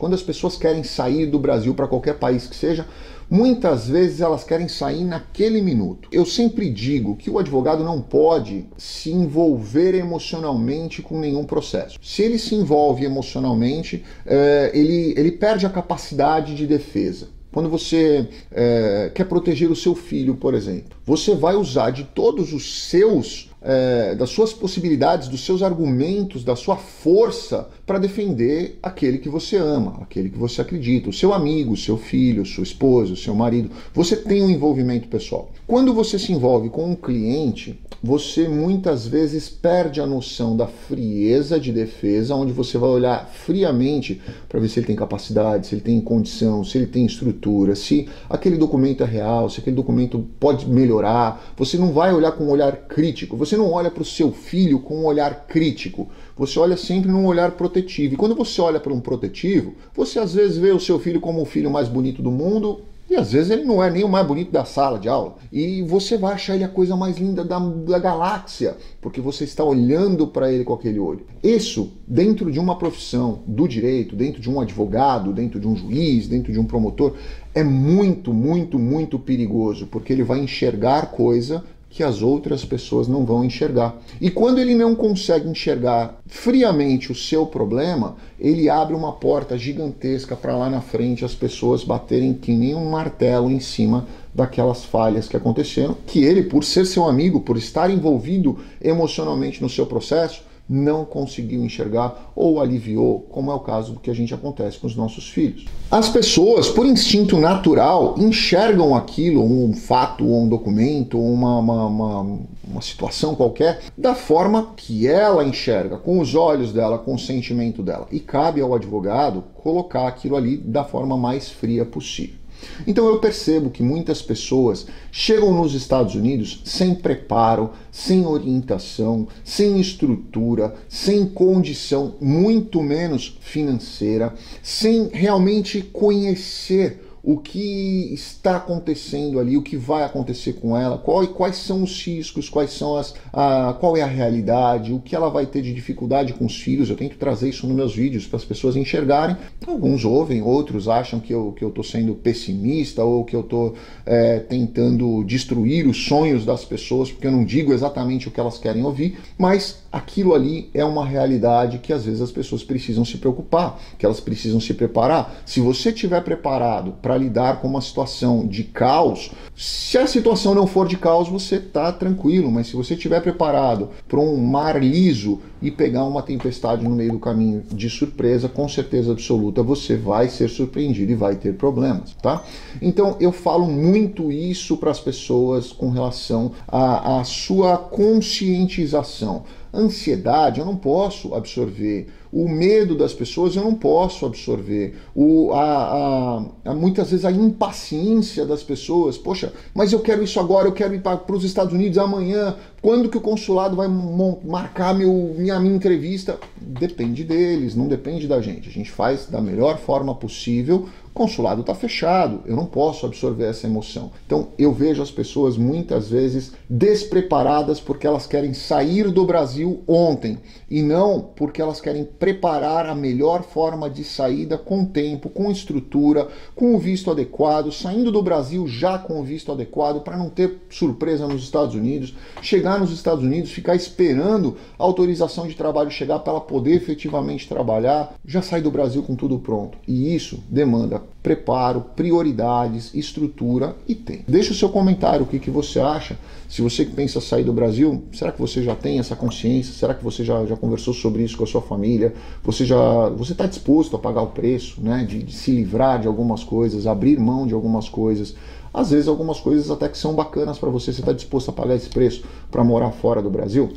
Quando as pessoas querem sair do Brasil para qualquer país que seja, muitas vezes elas querem sair naquele minuto. Eu sempre digo que o advogado não pode se envolver emocionalmente com nenhum processo. Se ele se envolve emocionalmente, é, ele, ele perde a capacidade de defesa. Quando você é, quer proteger o seu filho, por exemplo, você vai usar de todos os seus é, das suas possibilidades, dos seus argumentos, da sua força para defender aquele que você ama, aquele que você acredita, o seu amigo, o seu filho, sua esposa, o seu marido. Você tem um envolvimento pessoal. Quando você se envolve com um cliente, você muitas vezes perde a noção da frieza de defesa, onde você vai olhar friamente para ver se ele tem capacidade, se ele tem condição, se ele tem estrutura, se aquele documento é real, se aquele documento pode melhorar. Você não vai olhar com um olhar crítico. Você você não olha para o seu filho com um olhar crítico, você olha sempre num olhar protetivo. E quando você olha para um protetivo, você às vezes vê o seu filho como o filho mais bonito do mundo, e às vezes ele não é nem o mais bonito da sala de aula. E você vai achar ele a coisa mais linda da, da galáxia, porque você está olhando para ele com aquele olho. Isso, dentro de uma profissão do direito, dentro de um advogado, dentro de um juiz, dentro de um promotor, é muito, muito, muito perigoso, porque ele vai enxergar coisa que as outras pessoas não vão enxergar. E quando ele não consegue enxergar friamente o seu problema, ele abre uma porta gigantesca para lá na frente as pessoas baterem que nem um martelo em cima daquelas falhas que aconteceram, que ele, por ser seu amigo, por estar envolvido emocionalmente no seu processo, não conseguiu enxergar ou aliviou, como é o caso do que a gente acontece com os nossos filhos. As pessoas, por instinto natural, enxergam aquilo, um fato, um documento, uma, uma, uma, uma situação qualquer, da forma que ela enxerga, com os olhos dela, com o sentimento dela. E cabe ao advogado colocar aquilo ali da forma mais fria possível. Então eu percebo que muitas pessoas chegam nos Estados Unidos sem preparo, sem orientação, sem estrutura, sem condição, muito menos financeira, sem realmente conhecer o que está acontecendo ali, o que vai acontecer com ela, qual, quais são os riscos, quais são as, a, qual é a realidade, o que ela vai ter de dificuldade com os filhos. Eu tento trazer isso nos meus vídeos para as pessoas enxergarem. Alguns ouvem, outros acham que eu estou sendo pessimista ou que eu estou é, tentando destruir os sonhos das pessoas, porque eu não digo exatamente o que elas querem ouvir, mas aquilo ali é uma realidade que às vezes as pessoas precisam se preocupar, que elas precisam se preparar. Se você estiver preparado para lidar com uma situação de caos, se a situação não for de caos, você está tranquilo, mas se você estiver preparado para um mar liso e pegar uma tempestade no meio do caminho de surpresa, com certeza absoluta você vai ser surpreendido e vai ter problemas, tá? Então eu falo muito isso para as pessoas com relação à sua conscientização ansiedade eu não posso absorver, o medo das pessoas eu não posso absorver, o, a, a, a, muitas vezes a impaciência das pessoas, poxa, mas eu quero isso agora, eu quero ir para os Estados Unidos amanhã, quando que o consulado vai marcar meu, minha, minha entrevista? Depende deles, não depende da gente, a gente faz da melhor forma possível o consulado está fechado, eu não posso absorver essa emoção. Então eu vejo as pessoas muitas vezes despreparadas porque elas querem sair do Brasil ontem e não porque elas querem preparar a melhor forma de saída com tempo, com estrutura, com o visto adequado, saindo do Brasil já com o visto adequado para não ter surpresa nos Estados Unidos, chegar nos Estados Unidos, ficar esperando a autorização de trabalho chegar para ela poder efetivamente trabalhar, já sair do Brasil com tudo pronto. E isso demanda preparo, prioridades, estrutura e tem. Deixa o seu comentário, o que, que você acha. Se você pensa sair do Brasil, será que você já tem essa consciência? Será que você já, já conversou sobre isso com a sua família? Você já você está disposto a pagar o preço, né? De, de se livrar de algumas coisas, abrir mão de algumas coisas. Às vezes algumas coisas até que são bacanas para você. Você está disposto a pagar esse preço para morar fora do Brasil?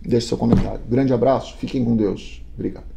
Deixe seu comentário. Grande abraço, fiquem com Deus. Obrigado.